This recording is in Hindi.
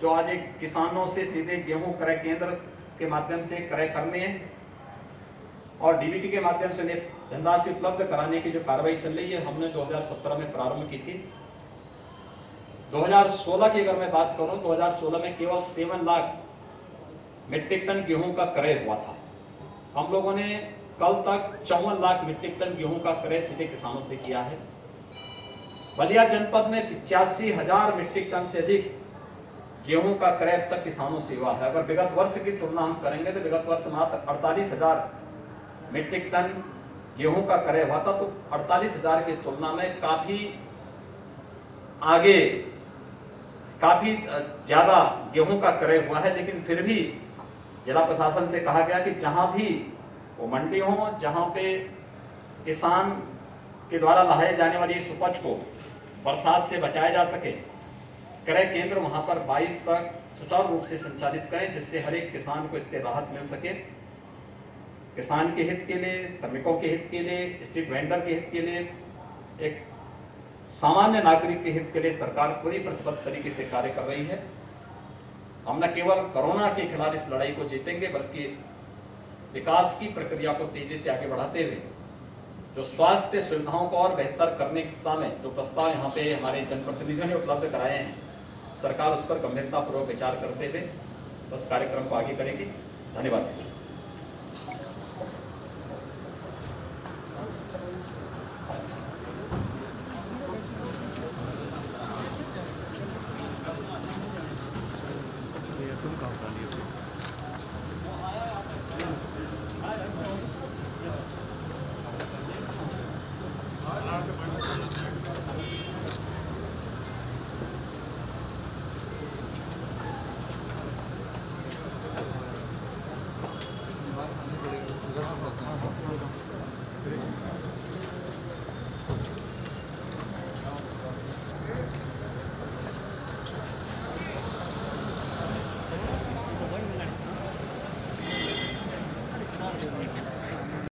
जो आज एक किसानों से सीधे गेहूँ क्रय केंद्र के माध्यम से क्रय करने और डीबीटी के माध्यम से उन्हें धनराशि उपलब्ध कराने की जो कार्रवाई चल रही है, हमने 2017 में प्रारंभ की थी। 2016 की अगर मैं बात करूँ 2016 में केवल सेवन लाख मीट्रिक टन गेहूँ का क्रय हुआ था। हम लोगों ने कल तक चौवन लाख मीट्रिक टन गेहूँ का क्रय सीधे किसानों से किया है। बलिया जनपद में पिचासी हज़ार मीट्रिक टन से अधिक गेहूँ का क्रय तक किसानों से हुआ है। अगर विगत वर्ष की तुलना हम करेंगे तो विगत वर्ष मात्र अड़तालीस हज़ार मीट्रिक टन गेहूँ का क्रय हुआ था तो अड़तालीस हज़ार की तुलना में काफ़ी आगे, काफ़ी ज़्यादा गेहूँ का क्रय हुआ है। लेकिन फिर भी जिला प्रशासन से कहा गया कि जहाँ भी वो मंडी हो, जहाँ पे किसान के द्वारा लाए जाने वाली इस उपज को बरसात से बचाया जा सके क्रय केंद्र वहाँ पर 22 तक सुचारू रूप से संचालित करें, जिससे हर एक किसान को इससे राहत मिल सके। किसान के हित के लिए, श्रमिकों के हित के लिए, स्ट्रीट वेंडर के हित के लिए, एक सामान्य नागरिक के हित के लिए सरकार पूरी प्रतिबद्ध तरीके से कार्य कर रही है। हम न केवल कोरोना के खिलाफ इस लड़ाई को जीतेंगे, बल्कि विकास की प्रक्रिया को तेज़ी से आगे बढ़ाते हुए जो स्वास्थ्य सुविधाओं को और बेहतर करने की में जो प्रस्ताव यहाँ पे हमारे जनप्रतिनिधियों ने उपलब्ध कराए हैं सरकार उस पर गंभीरतापूर्वक विचार करते हुए उस कार्यक्रम को आगे करेगी धन्यवाद